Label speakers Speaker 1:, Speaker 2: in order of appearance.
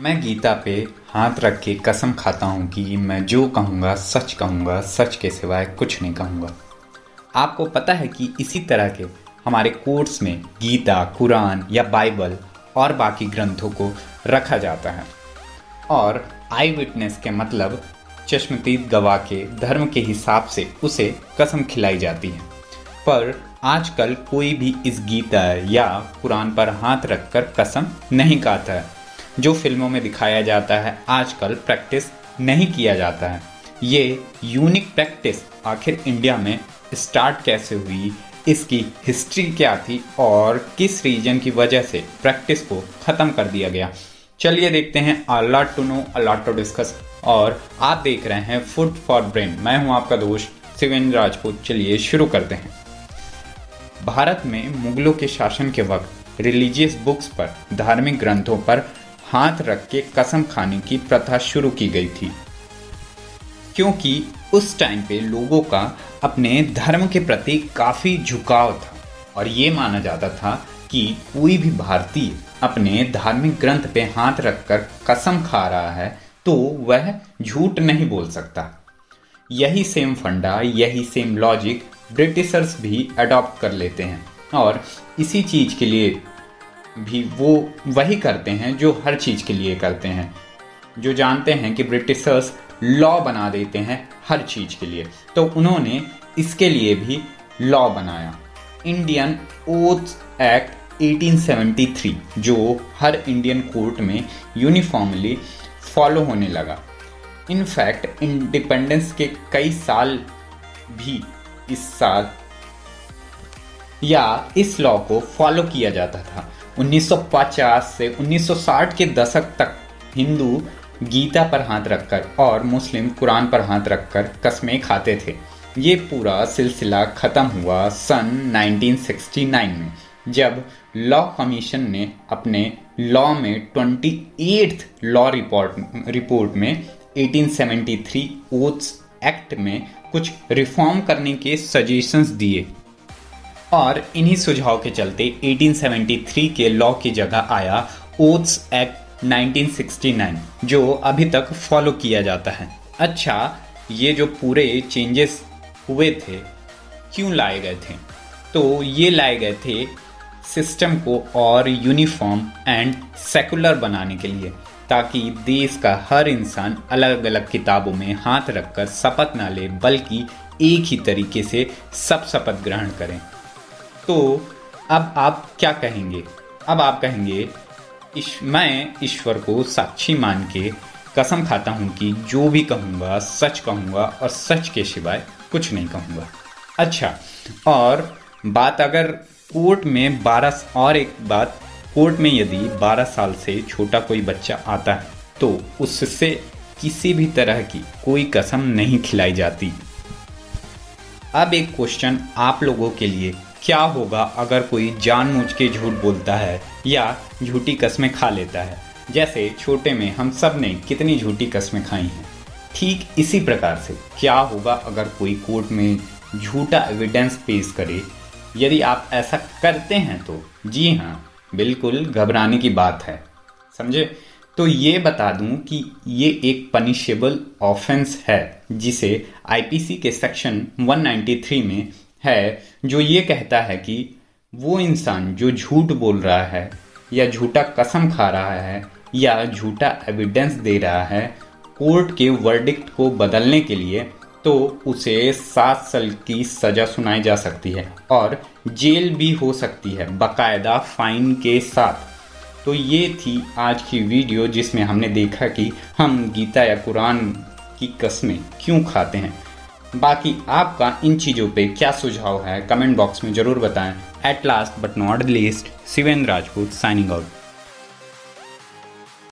Speaker 1: मैं गीता पे हाथ रख के कसम खाता हूँ कि मैं जो कहूँगा, सच कहूँगा, सच के सिवाय कुछ नहीं कहूँगा। आपको पता है कि इसी तरह के हमारे कोर्स में गीता, कुरान या बाइबल और बाकी ग्रंथों को रखा जाता है। और आई विटनेस के मतलब चश्मतीत गवाह के धर्म के हिसाब से उसे कसम खिलाई जाती है। पर आजकल कोई भी इस गीता या कुरान पर हाथ रखकर कसम नहीं खाता है। जो फ़िल्मों में दिखाया जाता है, आजकल प्रैक्टिस नहीं किया जाता है। ये यूनिक प्रैक्टिस आखिर इंडिया में स्टार्ट कैसे हुई, इसकी हिस्ट्री क्या थी और किस रीजन की वजह से प्रैक्टिस को ख़त्म कर दिया गया। चलिए देखते हैं a lot to know a lot to discuss और आप देख रहे हैं फ़ूड फॉर ब्रेन मैं हूँ आपका दोस्त शिवेंद्र राजपूत। चलिए शुरू करते हैं। भारत में मुगलों के शासन के वक्त रिलीजियस बुक्स पर, धार्मिक ग्रंथों पर हाथ रख के कसम खाने की प्रथा शुरू की गई थी। क्योंकि उस टाइम पे लोगों का अपने धर्म के प्रति काफ़ी झुकाव था और ये माना जाता था कि कोई भी भारतीय अपने धार्मिक ग्रंथ पे हाथ रखकर कसम खा रहा है तो वह झूठ नहीं बोल सकता। यही सेम फंडा, यही सेम लॉजिक ब्रिटिशर्स भी अडॉप्ट कर लेते हैं और इसी चीज़ के लिए भी वो वही करते हैं जो हर चीज़ के लिए करते हैं, जो जानते हैं कि ब्रिटिशर्स लॉ बना देते हैं हर चीज़ के लिए। तो उन्होंने इसके लिए भी लॉ बनाया। इंडियन ओथ एक्ट 1873 जो हर इंडियन कोर्ट में यूनिफॉर्मली फॉलो होने लगा। इनफैक्ट इंडिपेंडेंस के कई साल भी इस साल या इस लॉ को फॉलो किया जाता था। 1950 से 1960 के दशक तक हिंदू गीता पर हाथ रखकर और मुस्लिम कुरान पर हाथ रखकर कस्में खाते थे। ये पूरा सिलसिला ख़त्म हुआ सन 1969 में, जब लॉ कमीशन ने अपने लॉ में twenty eighth law report report में 1873 ओथ्स एक्ट में कुछ रिफॉर्म करने के सजेशंस दिए। और इन्हीं सुझाव के चलते 1873 के लॉ की जगह आया ओथ्स एक्ट 1969 जो अभी तक फॉलो किया जाता है। अच्छा ये जो पूरे चेंजेस हुए थे, क्यों लाए गए थे? तो ये लाए गए थे सिस्टम को और यूनिफॉर्म एंड सेकुलर बनाने के लिए, ताकि देश का हर इंसान अलग अलग किताबों में हाथ रखकर शपथ ना ले, बल्कि एक ही तरीके से सब शपथ ग्रहण करें। तो अब आप क्या कहेंगे? अब आप कहेंगे इश, मैं ईश्वर को साक्षी मान के कसम खाता हूँ कि जो भी कहूँगा सच कहूँगा और सच के सिवाय कुछ नहीं कहूँगा। अच्छा और बात अगर कोर्ट में बारह और एक बात कोर्ट में यदि 12 साल से छोटा कोई बच्चा आता है तो उससे किसी भी तरह की कोई कसम नहीं खिलाई जाती। अब एक क्वेश्चन आप लोगों के लिए क्या होगा अगर कोई जानबूझ के झूठ बोलता है या झूठी कस्में खा लेता है? जैसे छोटे में हम सबने कितनी झूठी कस्में खाई हैं। ठीक इसी प्रकार से क्या होगा अगर कोई कोर्ट में झूठा एविडेंस पेश करे? यदि आप ऐसा करते हैं तो? जी हाँ बिल्कुल घबराने की बात है। समझे? तो ये बता दूँ कि ये एक पनिशेबल ऑफेंस है, जिसे आईपीसी के सेक्शन 193 में है, जो ये कहता है कि वो इंसान जो झूठ बोल रहा है, या झूठा कसम खा रहा है, या झूठा एविडेंस दे रहा है कोर्ट के वर्डिक्ट को बदलने के लिए तो उसे सात साल की सजा सुनाई जा सकती है, और जेल भी हो सकती है बकायदा फाइन के साथ। तो ये थी आज की वीडियो जिसमें हमने देखा कि हम गीता या कुरान की कस्में क्यों खाते हैं। बाकी आपका इन चीज़ों पे क्या सुझाव है, कमेंट बॉक्स में ज़रूर बताएँ। At last but not least Shivendra Rajput signing out